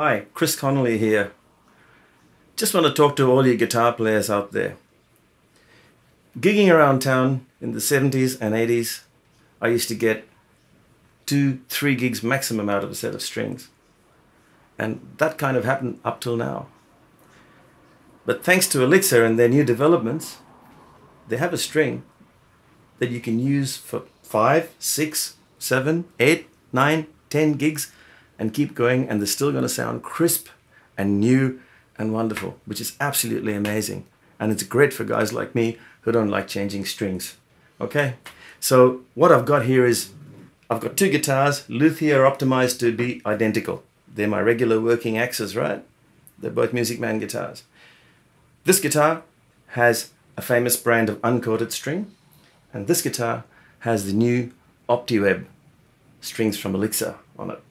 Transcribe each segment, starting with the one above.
Hi, Chris Connolly here. Just want to talk to all you guitar players out there. Gigging around town in the 70s and 80s, I used to get two, three gigs maximum out of a set of strings. And that kind of happened up till now. But thanks to Elixir and their new developments, they have a string that you can use for five, six, seven, eight, nine, ten gigs and keep going and they're still going to sound crisp and new and wonderful, which is absolutely amazing. And it's great for guys like me who don't like changing strings. Okay, so what I've got here is I've got two guitars, luthier optimized to be identical. They're my regular working axes, right? They're both Music Man guitars. This guitar has a famous brand of uncoated string, and this guitar has the new OptiWeb strings from Elixir on it.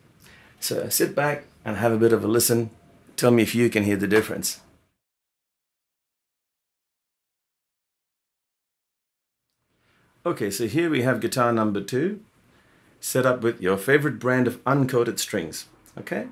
So sit back and have a bit of a listen. Tell me if you can hear the difference. Okay, so here we have guitar number two, set up with your favorite brand of uncoated strings, okay?